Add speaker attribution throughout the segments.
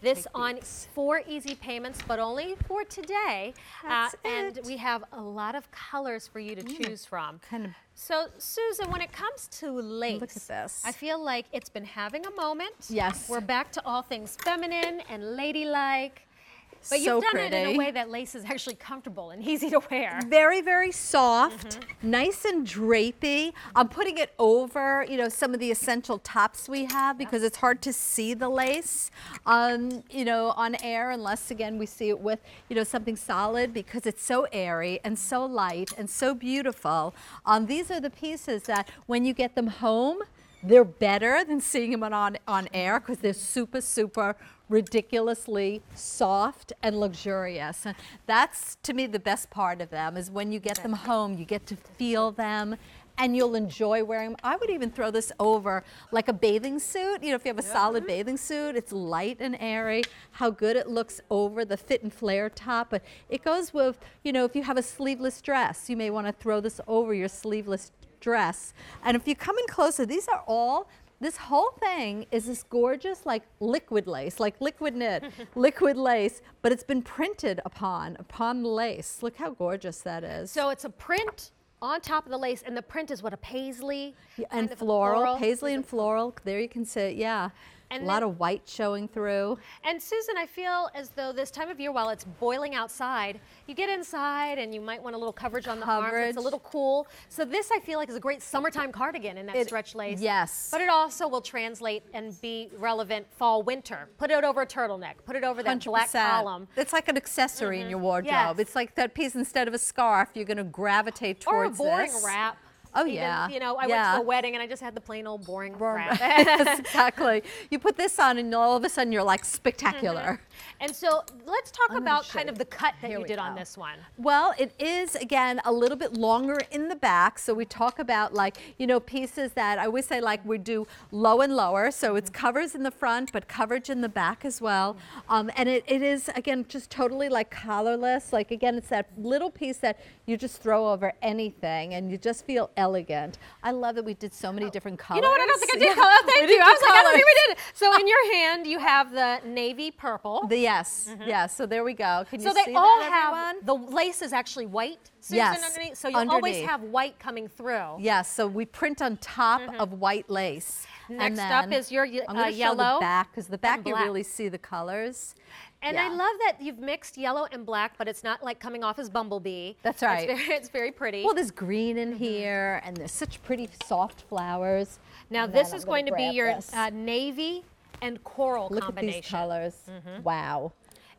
Speaker 1: this on four easy payments, but only for today. Uh,
Speaker 2: That's
Speaker 1: and
Speaker 2: it. Mm.
Speaker 1: we have a lot of colors for you to choose from.
Speaker 2: Kind of
Speaker 1: So, Susan, when it comes to lace,
Speaker 2: at this.
Speaker 1: I feel like it's been having a moment.
Speaker 2: Yes.
Speaker 1: We're back to all things feminine and ladylike. But
Speaker 2: So
Speaker 1: you've done it in a way that lace is actually comfortable and easy to wear.
Speaker 2: very very soft
Speaker 1: Mm-hmm.
Speaker 2: nice and drapey i'm putting it over you know some of the essential tops we have because it's hard to see the lace um, you know on air unless again we see it with you know something solid because it's so airy and so light and so beautiful um, these are the pieces that when you get them home they're better than seeing them on, on air because they're super, super ridiculously soft and luxurious. And that's to me the best part of them is when you get them home, you get to feel them and you'll enjoy wearing them. I would even throw this over like a bathing suit. You know, if you have a solid mm-hmm. bathing suit, it's light and airy, how good it looks over the fit and flare top. But it goes with, you know, if you have a sleeveless dress, you may want to throw this over your sleeveless dress. And if you come in closer, these are all this whole thing is this gorgeous like liquid lace, like liquid knit, liquid lace, but it's been printed upon upon the lace. Look how gorgeous that is.
Speaker 1: So it's a print on top of the lace, and the print is what a paisley
Speaker 2: Yeah, and
Speaker 1: a
Speaker 2: floral, paisley and floral. There you can see. Yeah,
Speaker 1: And
Speaker 2: a lot
Speaker 1: then-
Speaker 2: of white showing through.
Speaker 1: And Susan, I feel as though this time of year, while it's boiling outside, you get inside and you might want a little coverage on the arms. It's a little cool. So this, I feel like, is a great summertime cardigan in that
Speaker 2: It-
Speaker 1: stretch lace.
Speaker 2: yes.
Speaker 1: But it also will translate and be relevant fall winter. Put it over a turtleneck. Put it over that black
Speaker 2: 100%.
Speaker 1: column. Mm-hmm.
Speaker 2: It's like an accessory in your wardrobe.
Speaker 1: Yes.
Speaker 2: It's like that piece instead of a scarf, you're going to gravitate towards.
Speaker 1: Or a boring
Speaker 2: this.
Speaker 1: wrap.
Speaker 2: Oh,
Speaker 1: Even,
Speaker 2: yeah.
Speaker 1: You know, I went to a wedding and I just had the plain old boring wrap.
Speaker 2: yes, exactly. You put this on, and all of a sudden you're like spectacular. Mm-hmm.
Speaker 1: And so let's talk
Speaker 2: gonna
Speaker 1: about kind of the cut that
Speaker 2: Here
Speaker 1: you did on this one.
Speaker 2: Well, it is again a little bit longer in the back. So we talk about like, you know, pieces that I always say like we do low and lower. So it's mm-hmm. covers in the front, but coverage in the back as well. Mm-hmm. Um, and it, it is again just totally like collarless. Like again, it's that little piece that you just throw over anything and you just feel elegant. I love that we did so many different colors.
Speaker 1: You know what? I don't think I did. Oh, thank
Speaker 2: we
Speaker 1: you. I was like, I don't think we
Speaker 2: colors.
Speaker 1: did. So in your hand, you have the navy purple.
Speaker 2: The, yes, mm-hmm. yes. So there we go. Can
Speaker 1: so
Speaker 2: you
Speaker 1: they all
Speaker 2: that,
Speaker 1: have the lace is actually white. Susan,
Speaker 2: Yes,
Speaker 1: underneath. So you always have white coming through.
Speaker 2: Yes, so we print on top mm-hmm. of white lace.
Speaker 1: Mm-hmm. Next up is your ye-
Speaker 2: I'm
Speaker 1: uh, yellow
Speaker 2: the back because the back you
Speaker 1: black.
Speaker 2: really see the colors.
Speaker 1: And I love that you've mixed yellow and black, but it's not like coming off as bumblebee.
Speaker 2: That's
Speaker 1: It's
Speaker 2: right.
Speaker 1: very, it's very pretty.
Speaker 2: Well, there's green in
Speaker 1: Mm-hmm.
Speaker 2: here, and there's such pretty soft flowers.
Speaker 1: now
Speaker 2: And
Speaker 1: this is
Speaker 2: gonna
Speaker 1: be your uh, navy and coral
Speaker 2: Look
Speaker 1: combination.
Speaker 2: at these colors. Wow.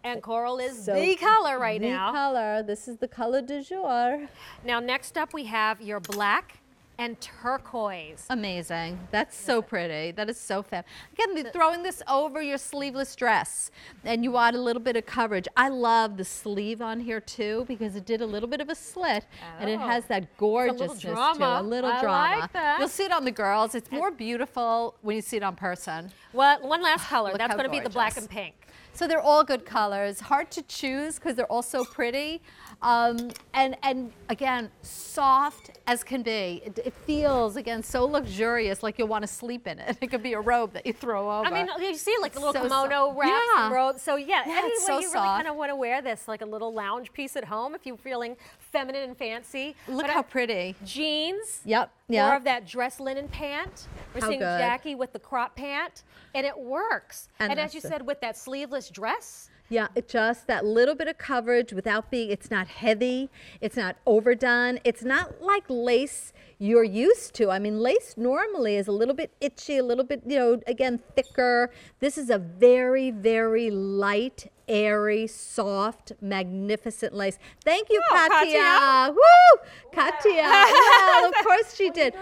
Speaker 1: And coral is
Speaker 2: So
Speaker 1: the color right
Speaker 2: the
Speaker 1: now.
Speaker 2: color. This is the color du jour.
Speaker 1: Now next up we have your black and turquoise.
Speaker 2: Amazing. That's so pretty. That is so fab. Again, the- throwing this over your sleeveless dress and you add a little bit of coverage. I love the sleeve on here too because it did a little bit of a slit and it
Speaker 1: Oh.
Speaker 2: has that gorgeousness to. A little
Speaker 1: I
Speaker 2: drama.
Speaker 1: like that.
Speaker 2: You'll see it on the girls. It's more beautiful when you see it on person.
Speaker 1: Well, one last color. That's going to be the black and pink.
Speaker 2: So they're all good colors. Hard to choose because they're all so pretty, um, and and again soft as can be. It, it feels again so luxurious, like you'll want to sleep in it. It could be a robe that you throw over.
Speaker 1: I mean, you see like a little
Speaker 2: So
Speaker 1: kimono
Speaker 2: soft.
Speaker 1: wraps and
Speaker 2: Yeah.
Speaker 1: robes. So yeah,
Speaker 2: Yeah,
Speaker 1: any
Speaker 2: it's
Speaker 1: way
Speaker 2: so
Speaker 1: you really
Speaker 2: soft.
Speaker 1: kind of want to wear this, like a little lounge piece at home, if you're feeling feminine and fancy.
Speaker 2: Look
Speaker 1: But
Speaker 2: how
Speaker 1: I-
Speaker 2: pretty.
Speaker 1: jeans.
Speaker 2: Yep,
Speaker 1: More of that dress linen pant. We're
Speaker 2: How
Speaker 1: seeing
Speaker 2: good.
Speaker 1: Jackie with the crop pant, and it works.
Speaker 2: And
Speaker 1: And, as you said, with that sleeveless dress.
Speaker 2: Yeah, it just that little bit of coverage without being, it's not heavy, it's not overdone, it's not like lace you're used to. I mean, lace normally is a little bit itchy, a little bit, you know, again, thicker. This is a very, very light, airy, soft, magnificent lace. Thank you,
Speaker 1: Oh,
Speaker 2: Katia.
Speaker 1: Katia.
Speaker 2: Woo! Katia. well, of course she oh did.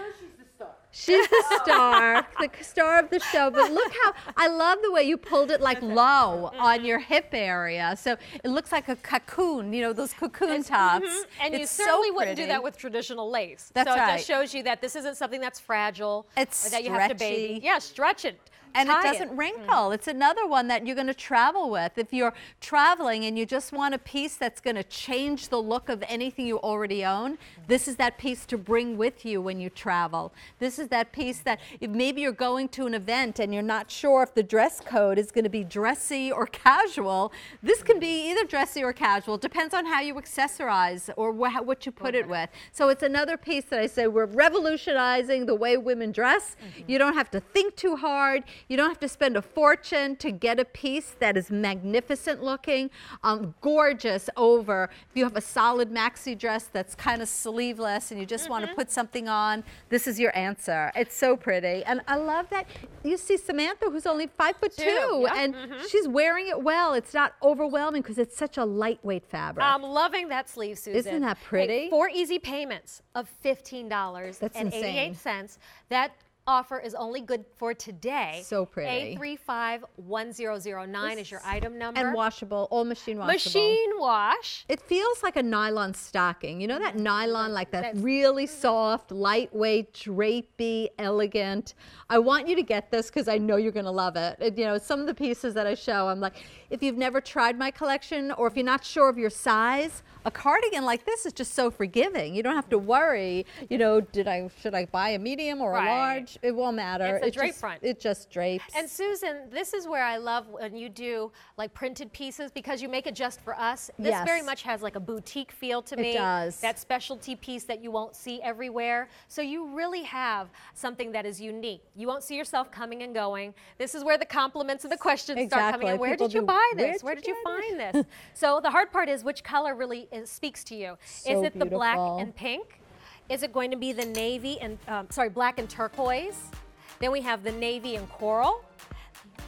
Speaker 2: She's the star, the star of the show. But look how I love the way you pulled it like low on your hip area. So it looks like a cocoon, you know, those cocoon tops.
Speaker 1: Mhm. And you
Speaker 2: It's so
Speaker 1: certainly wouldn't do that with traditional lace.
Speaker 2: That's
Speaker 1: so it just shows you that this isn't something that's fragile.
Speaker 2: It's
Speaker 1: that you have to
Speaker 2: stretchy.
Speaker 1: baby. Yeah, stretch it.
Speaker 2: And it doesn't hmm. wrinkle. It's another one that you're going to travel with. If you're traveling and you just want a piece that's going to change the look of anything you already own, this is that piece to bring with you when you travel. This is that piece that if maybe you're going to an event and you're not sure if the dress code is going to be dressy or casual, this can be either dressy or casual. Depends on how you accessorize or wha- what you put it with. So it's another piece that I say we're revolutionizing the way women dress. Mm-hmm. You don't have to think too hard. You don't have to spend a fortune to get a piece that is magnificent looking, um, gorgeous over. If you have a solid maxi dress that's kind of sleeveless and you just want to put something on, this is your answer. It's so pretty. And I love that you see Samantha, who's only five foot two,
Speaker 1: Two,
Speaker 2: and she's wearing it well. It's not overwhelming because it's such a lightweight fabric.
Speaker 1: I'm loving that sleeve, Susan.
Speaker 2: Isn't that
Speaker 1: Hey,
Speaker 2: pretty?
Speaker 1: four easy payments of fifteen dollars
Speaker 2: That's
Speaker 1: and
Speaker 2: insane.
Speaker 1: eighty-eight. That offer is only good for today.
Speaker 2: So pretty.
Speaker 1: Eight three five one zero zero nine is your item number.
Speaker 2: and washable, all machine washable.
Speaker 1: Machine wash.
Speaker 2: It feels like a nylon stocking. You know that mm-hmm. nylon, like that
Speaker 1: That's-
Speaker 2: really mm-hmm. soft, lightweight, drapey, elegant. I want you to get this because I know you're going to love it. And, you know, some of the pieces that I show, I'm like, if you've never tried my collection or if you're not sure of your size, a cardigan like this is just so forgiving. You don't have to worry. You know, did I should I buy a medium or
Speaker 1: Right.
Speaker 2: a large? It won't matter.
Speaker 1: It's a
Speaker 2: it
Speaker 1: drape
Speaker 2: just,
Speaker 1: front.
Speaker 2: It just drapes.
Speaker 1: And Susan, this is where I love when you do like printed pieces because you make it just for us. This very much has like a boutique feel to
Speaker 2: It
Speaker 1: me.
Speaker 2: does.
Speaker 1: That specialty piece that you won't see everywhere. So you really have something that is unique. You won't see yourself coming and going. This is where the compliments and the questions start coming in.
Speaker 2: Exactly.
Speaker 1: Where
Speaker 2: People
Speaker 1: did you
Speaker 2: do,
Speaker 1: buy
Speaker 2: "Where'd
Speaker 1: this?
Speaker 2: you
Speaker 1: Where did you
Speaker 2: get
Speaker 1: find this? So the hard part is which color really is, speaks to you.
Speaker 2: So is
Speaker 1: it the black and pink? Is it going to be the navy and um, sorry, black and turquoise? Then we have the navy and coral.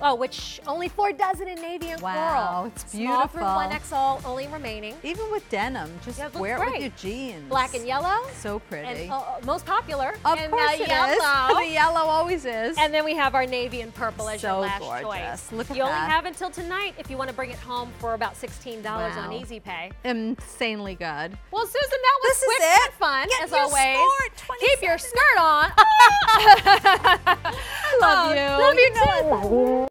Speaker 1: Oh, which only four dozen in navy and
Speaker 2: Wow,
Speaker 1: coral.
Speaker 2: it's
Speaker 1: Small through
Speaker 2: beautiful.
Speaker 1: 1XL only remaining.
Speaker 2: Even with denim, just
Speaker 1: Yeah,
Speaker 2: wear it with your jeans.
Speaker 1: Black and yellow.
Speaker 2: So pretty.
Speaker 1: And uh, uh, most popular.
Speaker 2: Of
Speaker 1: and
Speaker 2: course
Speaker 1: the
Speaker 2: it is.
Speaker 1: yellow.
Speaker 2: the yellow always is.
Speaker 1: And then we have our navy and purple as your
Speaker 2: So
Speaker 1: last
Speaker 2: gorgeous.
Speaker 1: choice.
Speaker 2: Look at
Speaker 1: you only have until tonight if you want to bring it home for about $16 on Easy Pay.
Speaker 2: Insanely good.
Speaker 1: Well, Susan, that was
Speaker 2: This is
Speaker 1: quick and fun
Speaker 2: Get
Speaker 1: as
Speaker 2: your
Speaker 1: always.
Speaker 2: skirt,
Speaker 1: Keep your skirt on.
Speaker 2: I love
Speaker 1: Oh,
Speaker 2: you.
Speaker 1: Love you
Speaker 2: I
Speaker 1: too.
Speaker 2: you.